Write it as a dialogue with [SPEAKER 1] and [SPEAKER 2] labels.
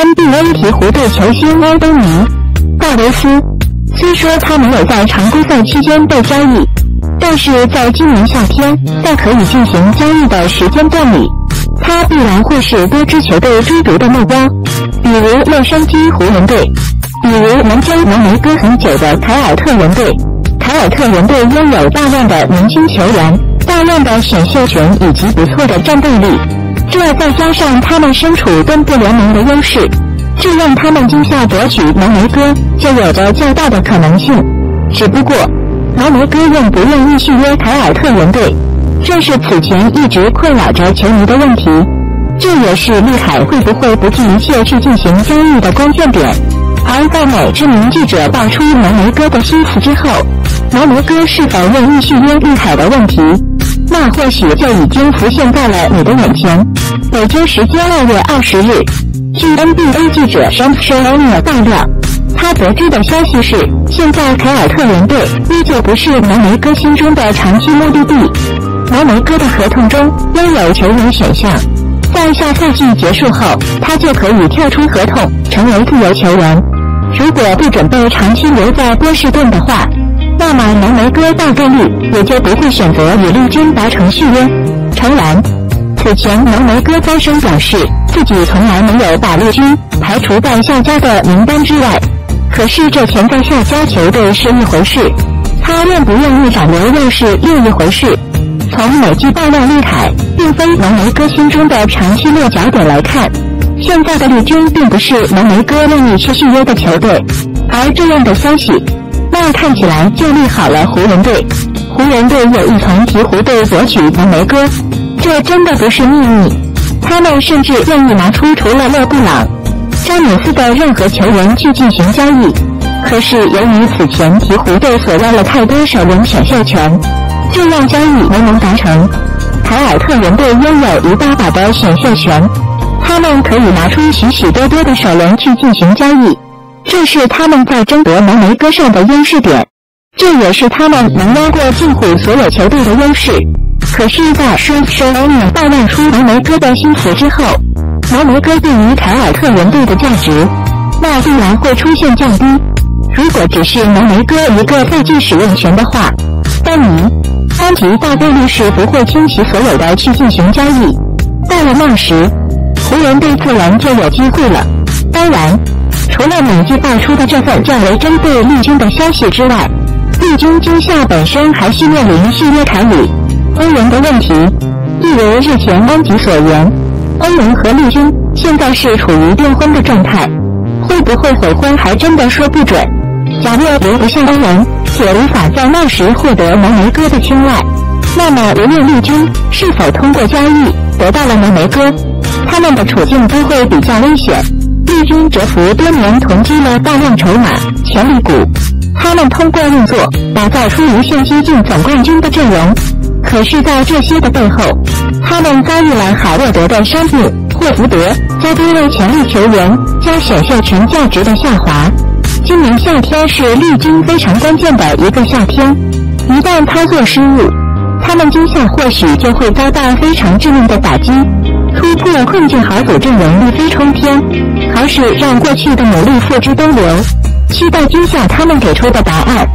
[SPEAKER 1] NBA 鹈鹕队球星安东尼·戴维斯。虽说他没有在常规赛期间被交易，但是在今年夏天，在可以进行交易的时间段里，他必然会是多支球队追逐的目标，比如洛杉矶湖人队，比如能追浓眉哥很久的凯尔特人队。凯尔特人队拥有大量的年轻球员，大量的选秀权以及不错的战斗力，这再加上他们身处东部联盟的优势。这让他们今夏夺取浓眉哥就有着较大的可能性。只不过，浓眉哥愿不愿意续约凯尔特人队，这是此前一直困扰着球迷的问题。这也是利海会不会不计一切去进行交易的关键点。而在某知名记者爆出浓眉哥的心思之后，浓眉哥是否愿意续约利海的问题，那或许就已经浮现在了你的眼前。北京时间二月二十日。据 NBA 记者 Sean O'Neal 爆料，他得知的消息是，现在凯尔特人队依旧不是浓眉哥心中的长期目的地。浓眉哥的合同中拥有球员选项，在下赛季结束后，他就可以跳出合同，成为自由球员。如果不准备长期留在波士顿的话，那么浓眉哥大概率也就不会选择与绿军达成续约。诚然，此前浓眉哥发声表示。自己从来没有把绿军排除在下家的名单之外，可是这潜在下家球队是一回事，他愿不愿意转流又是另一回事。从美剧爆料绿凯并非浓眉哥心中的长期落脚点来看，现在的绿军并不是浓眉哥愿意去续约的球队。而这样的消息，那看起来就利好了湖人队。湖人队有意从鹈鹕队夺取浓眉哥，这真的不是秘密。他们甚至愿意拿出除了勒布朗、詹姆斯的任何球员去进行交易。可是由于此前鹈鹕队索要了太多首轮选秀权，这样交易没能达成。凯尔特人队拥有一大把的选秀权，他们可以拿出许许多多的首轮去进行交易，这是他们在争夺浓眉哥上的优势点，这也是他们能压过近乎所有球队的优势。可是，在双手欧尼爆料出浓眉哥的心思之后，浓眉哥对于凯尔特人队的价值，那必然会出现降低。如果只是浓眉哥一个赛季使用权的话，丹尼、安吉大概率是不会倾其所有的去进行交易。到了那时，湖人队自然就有机会了。当然，除了美剧爆出的这份较为针对绿军的消息之外，绿军今夏本身还需面临续约凯里。欧文的问题，一如日前安吉所言，欧文和绿军现在是处于订婚的状态，会不会悔婚还真的说不准。假若留不下欧文，且无法在那时获得浓眉哥的青睐，那么无论绿军是否通过交易得到了浓眉哥，他们的处境都会比较危险。绿军蛰伏多年囤积了大量筹码、潜力股，他们通过运作打造出无限接近总冠军的阵容。可是，在这些的背后，他们遭遇了海沃德的伤病、霍福德加多位潜力球员加选秀权价值的下滑。今年夏天是绿军非常关键的一个夏天，一旦操作失误，他们今夏或许就会遭到非常致命的打击。突破困境好组阵容一飞冲天，好使让过去的努力付之东流。期待今夏他们给出的答案。